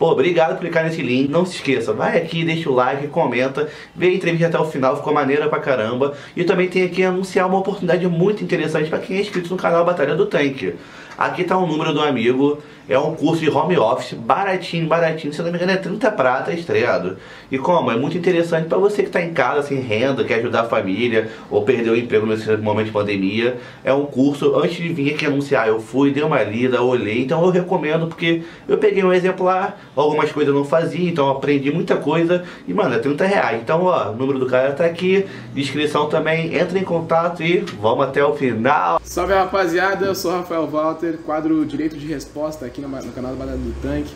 Obrigado por clicar nesse link. Não se esqueça, vai aqui, deixa o like, comenta, vê a entrevista até o final, ficou maneira pra caramba. E também tem aqui anunciar uma oportunidade muito interessante para quem é inscrito no canal Batalha do Tanque. Aqui tá o número do amigo, é um curso de home office, baratinho, baratinho, se não me engano é 30 prata estreado. E como? É muito interessante para você que está em casa, sem renda, quer ajudar a família, ou perdeu o emprego nesse momento de pandemia. É um curso, antes de vir aqui anunciar, eu fui, dei uma lida, olhei, então eu recomendo, porque eu peguei um exemplar, algumas coisas eu não fazia, então aprendi muita coisa, e mano, é 30 reais. Então, ó, o número do cara tá aqui, descrição também, entra em contato e vamos até o final. Salve rapaziada, eu sou Rafael Walter, quadro Direito de Resposta aqui no, no canal do Batalha do Tanque.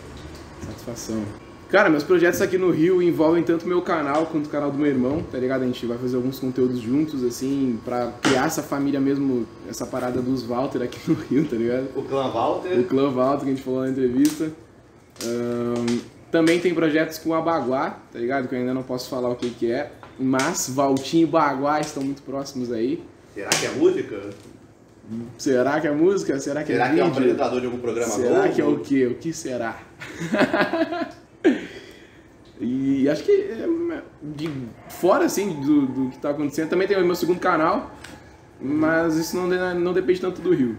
Satisfação. Cara, meus projetos aqui no Rio envolvem tanto meu canal quanto o canal do meu irmão, tá ligado? A gente vai fazer alguns conteúdos juntos, assim, pra criar essa família mesmo, essa parada dos Walter aqui no Rio, tá ligado? O clã Walter. O clã Walter, que a gente falou na entrevista. Um, também tem projetos com a Baguá, tá ligado? Que eu ainda não posso falar o que que é, mas Valtinho e Baguá estão muito próximos aí. Será que é música? Será que é música? Será que será é vídeo? Será que é um apresentador de algum programa Será novo? que é o quê? O que será? e acho que é, de fora assim do, do que está acontecendo, também tem o meu segundo canal, mas isso não, não depende tanto do Rio.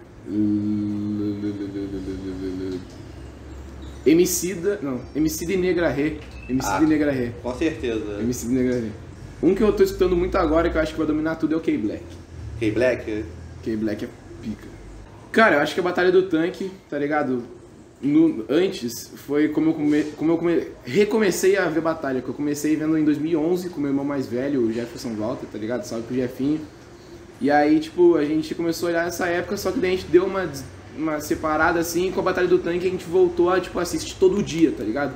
Emicida, não, Emicida e Negra Rê. Emicida ah, e Negra Rê. Com certeza. Emicida e Negra Rê. Um que eu tô escutando muito agora que eu acho que vai dominar tudo é o K-Black. K-Black? K-Black é pica. Cara, eu acho que a Batalha do Tanque, tá ligado? No, antes foi como eu, come, como eu come, recomecei a ver batalha, que eu comecei vendo em 2011 com meu irmão mais velho, o Jefferson Walter, tá ligado? Salve pro Jefinho. E aí, tipo, a gente começou a olhar essa época, só que daí a gente deu uma, uma separada assim, com a Batalha do Tanque a gente voltou a, tipo, assistir todo dia, tá ligado?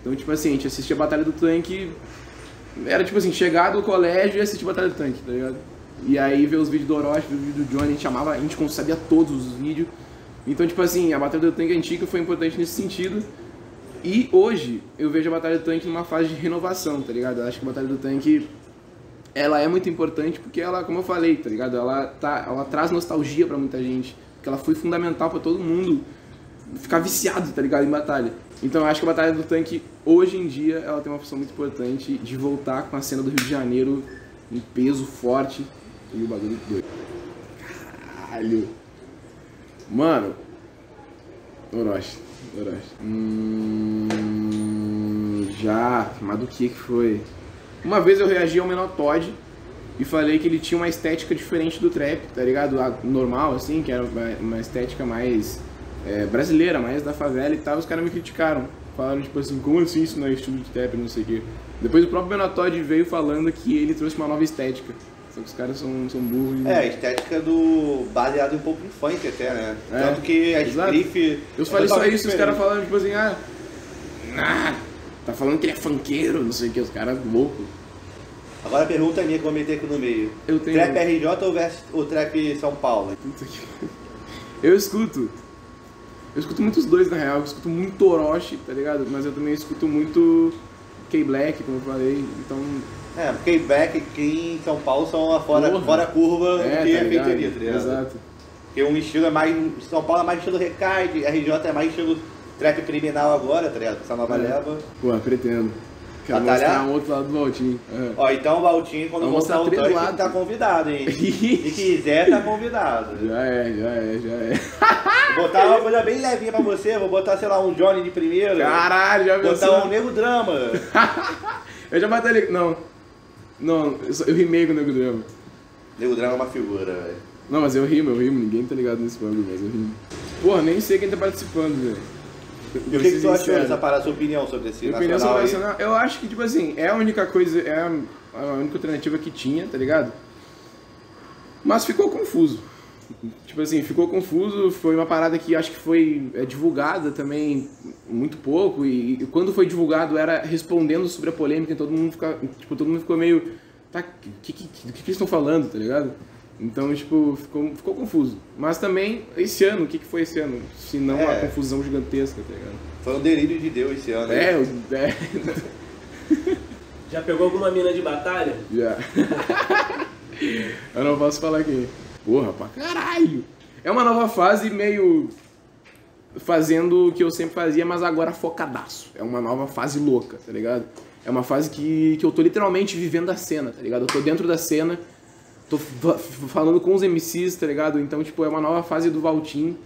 Então, tipo assim, a gente assistia a Batalha do Tanque, era tipo assim, chegar do colégio e assistir a Batalha do Tanque, tá ligado? E aí ver os vídeos do Orochi, ver os vídeos do Johnny, a gente chamava, a gente sabia todos os vídeos. Então, tipo assim, a Batalha do Tanque antiga foi importante nesse sentido. E hoje eu vejo a Batalha do Tanque numa fase de renovação, tá ligado? Eu acho que a Batalha do Tanque ela é muito importante porque ela, como eu falei, tá ligado? Ela, tá, ela traz nostalgia para muita gente. Porque ela foi fundamental para todo mundo ficar viciado, tá ligado? Em batalha. Então eu acho que a Batalha do Tanque, hoje em dia, ela tem uma função muito importante de voltar com a cena do Rio de Janeiro em peso forte e o bagulho doido. Caralho. Mano. Orochi. Orochi. Hum, já. Mas do que que foi? Uma vez eu reagi ao Menor Todd e falei que ele tinha uma estética diferente do trap, tá ligado? A normal, assim, que era uma estética mais é, brasileira, mais da favela e tal. Os caras me criticaram. Falaram, tipo assim, como assim isso não é estilo de trap, não sei o quê. Depois o próprio Menor veio falando que ele trouxe uma nova estética. Só que os caras são, são burros. É, a estética do. baseado um pouco em funk até, né? É, Tanto que a Spliff. Eu falei é só isso, os caras falando, tipo assim, ah. Ah, tá falando que ele é funkeiro, não sei o que, os caras loucos. Agora a pergunta é minha que eu vou meter aqui no meio. Eu tenho... Trap RJ ou, versus, ou Trap São Paulo? Eu escuto. Eu escuto muitos dois na real, eu escuto muito Orochi, tá ligado? Mas eu também escuto muito K-Black, como eu falei, então é, back aqui em São Paulo são a fora, fora curva é, do que tá tá ligado? Exato. Porque um estilo é mais. São Paulo é mais estilo recade, RJ é mais estilo trap criminal agora, tá ligado? Essa nova é. leva. Pô, pretendo. Quero Batalhar? mostrar um outro lado do Valtinho. É. Ó, então o Valtinho, quando voltar o tanque, lado. tá convidado, hein? Se quiser, tá convidado. Já é, já é, já é. Vou botar uma coisa bem levinha pra você, vou botar, sei lá, um Johnny de primeiro. Caralho, já Botar pensou? um Nego Drama. eu já batalhei. Não, não, eu, só, eu rimei com o Nego Drama. Nego Drama é uma figura, velho. Não, mas eu rimo, eu rimo. Ninguém tá ligado nesse bagulho, mas eu rimo. Porra, nem sei quem tá participando, velho. E o que, que tu achou dessa parada, sua opinião sobre esse Minha opinião sobre nacional? Eu acho que, tipo assim, é a única coisa, é a, a única alternativa que tinha, tá ligado? Mas ficou confuso. Tipo assim, ficou confuso, foi uma parada que acho que foi é, divulgada também muito pouco, e, e, quando foi divulgado era respondendo sobre a polêmica, e todo mundo fica, tipo, todo mundo ficou meio. Tá, o que, que, que, que eles estão falando, tá ligado? Então, tipo, ficou, ficou confuso. Mas também, esse ano, o que, que foi esse ano? Se não é. uma confusão gigantesca, tá ligado? Foi um delírio de Deus esse ano. É, é. Já pegou alguma mina de batalha? Já. Eu não posso falar aqui. Porra, pra caralho! É uma nova fase meio. fazendo o que eu sempre fazia, mas agora focadaço. É uma nova fase louca, tá ligado? É uma fase que, que eu tô literalmente vivendo a cena, tá ligado? Eu tô dentro da cena, tô fa- falando com os MCs, tá ligado? Então, tipo, é uma nova fase do Valtim.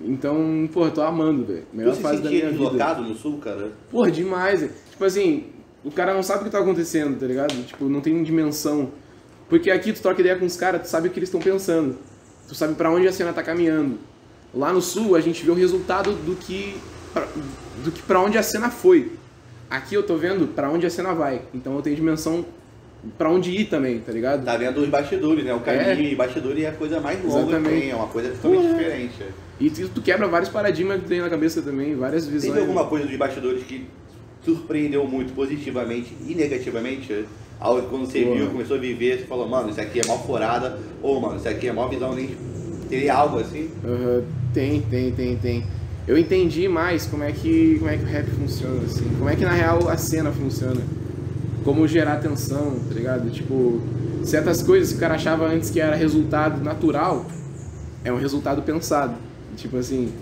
Então, pô, eu tô amando, velho. Melhor Você se fase da minha vida. deslocado no sul, cara? Porra, demais. velho. Tipo assim, o cara não sabe o que tá acontecendo, tá ligado? Tipo, não tem dimensão. Porque aqui tu troca ideia com os caras, tu sabe o que eles estão pensando. Tu sabe pra onde a cena tá caminhando. Lá no sul, a gente vê o resultado do que pra, do que para onde a cena foi. Aqui eu tô vendo pra onde a cena vai. Então eu tenho dimensão pra onde ir também, tá ligado? Tá vendo os bastidores, né? O caminho e bastidores é a coisa mais longa que tem, é uma coisa totalmente Porra. diferente. E tu, quebra vários paradigmas que tem na cabeça também, várias visões. Teve alguma coisa dos bastidores que surpreendeu muito positivamente e negativamente? Algo que quando você viu, começou a viver, você falou, mano, isso aqui é mó furada, ou mano, isso aqui é mó visão, nem teria algo assim? Aham, tem, tem, tem, tem. Eu entendi mais como é que como é que o rap funciona, assim. Como é que na real a cena funciona. Como gerar atenção, tá ligado? Tipo, certas coisas que o cara achava antes que era resultado natural, é um resultado pensado. Tipo assim,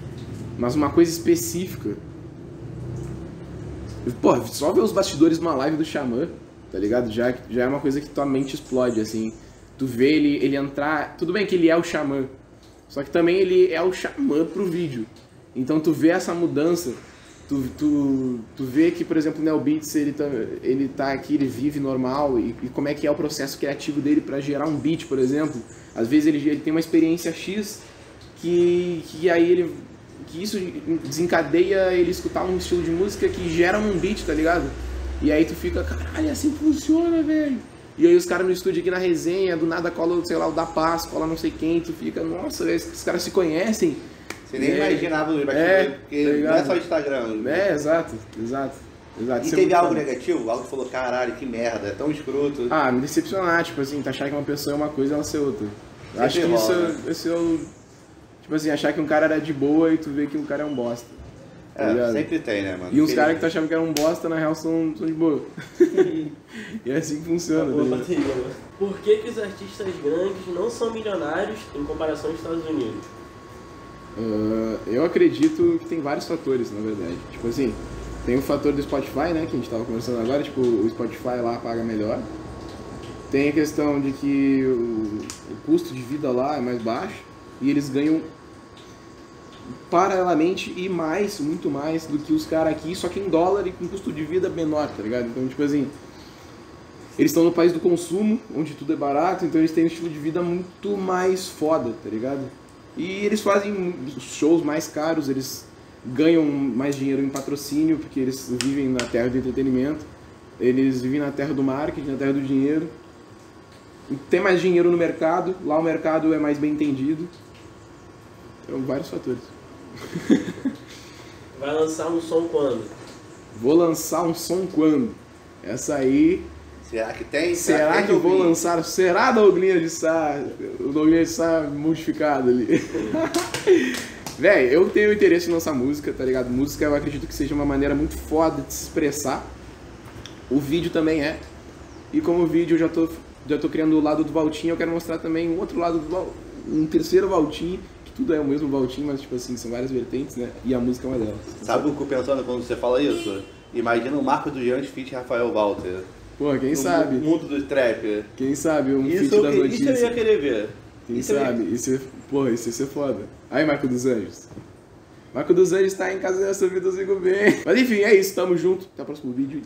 mas uma coisa específica. Pô, só ver os bastidores de uma live do Xamã, tá ligado? Já, já é uma coisa que tua mente explode, assim. Tu vê ele, ele entrar. Tudo bem que ele é o Xamã, só que também ele é o xamã pro vídeo. Então tu vê essa mudança, tu, tu, tu vê que, por exemplo, o Neo Beats, ele tá, ele tá aqui, ele vive normal, e, e como é que é o processo criativo dele para gerar um beat, por exemplo. Às vezes ele, ele tem uma experiência X que, que aí ele. que isso desencadeia ele escutar um estilo de música que gera um beat, tá ligado? E aí tu fica, caralho, assim funciona, velho. E aí os caras no estúdio aqui na resenha, do nada cola, sei lá, o da Paz, cola não sei quem, tu fica, nossa, velho, esses caras se conhecem. Você nem É. imaginava os bastidores, É, porque tá não é só Instagram. É, exato, exato. exato. E é teve algo negativo? Algo que falou, caralho, que merda, é tão escroto. Ah, me decepcionar, tipo assim, tu achar que uma pessoa é uma coisa e ela ser outra. Eu Acho que isso, é- esse é o. Tipo assim, achar que um cara era de boa e tu vê que um cara é um bosta. tá é, ligado? sempre tem, né, mano? E uns caras que tu achava que eram um bosta, na real são, são de boa. e é assim que funciona, tá ligado? né? Por que, que os artistas grandes não são milionários em comparação aos Estados Unidos? Ah, eu acredito que tem vários fatores, na verdade. Tipo assim, tem o fator do Spotify, né, que a gente tava conversando agora, tipo, o Spotify lá paga melhor. Tem a questão de que o, o custo de vida lá é mais baixo e eles ganham paralelamente e mais, muito mais do que os caras aqui, só que em dólar e com custo de vida menor, tá ligado? Então, tipo assim, eles estão no país do consumo, onde tudo é barato, então eles têm um estilo de vida muito mais foda, tá ligado? E eles fazem shows mais caros, eles ganham mais dinheiro em patrocínio, porque eles vivem na terra do entretenimento, eles vivem na terra do marketing, na terra do dinheiro. Tem mais dinheiro no mercado, lá o mercado é mais bem entendido. Então, vários fatores. Vai lançar um som quando? Vou lançar um som quando? Essa aí. Será que tem? Será que eu vou lançar? Será Douglinha de Sá? O Douglinha de Sá modificado ali. Véi, eu tenho interesse em lançar música, tá ligado? Música eu acredito que seja uma maneira muito foda de se expressar. O vídeo também é. E como vídeo eu já tô, já tô criando o lado do Valtinho, eu quero mostrar também um outro lado do Val, um terceiro Valtinho, que tudo é o mesmo Valtinho, mas tipo assim, são várias vertentes, né? E a música é uma delas. Sabe o que eu pensando quando você fala isso? Imagina o Marco do Giante feat Rafael Walter. Pô, quem No sabe? mundo do trap. Quem sabe um Isso, feat eu- das isso eu ia querer ver. Quem Isso ia- sabe? Isso é, porra, isso ia ser foda. Aí, Marco dos Anjos. Marco dos Anjos tá em casa dessa vida, eu sigo bem. Mas enfim, é isso. Tamo junto. Até o próximo vídeo.